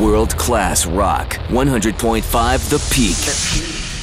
World class rock. 100.5 The Peak.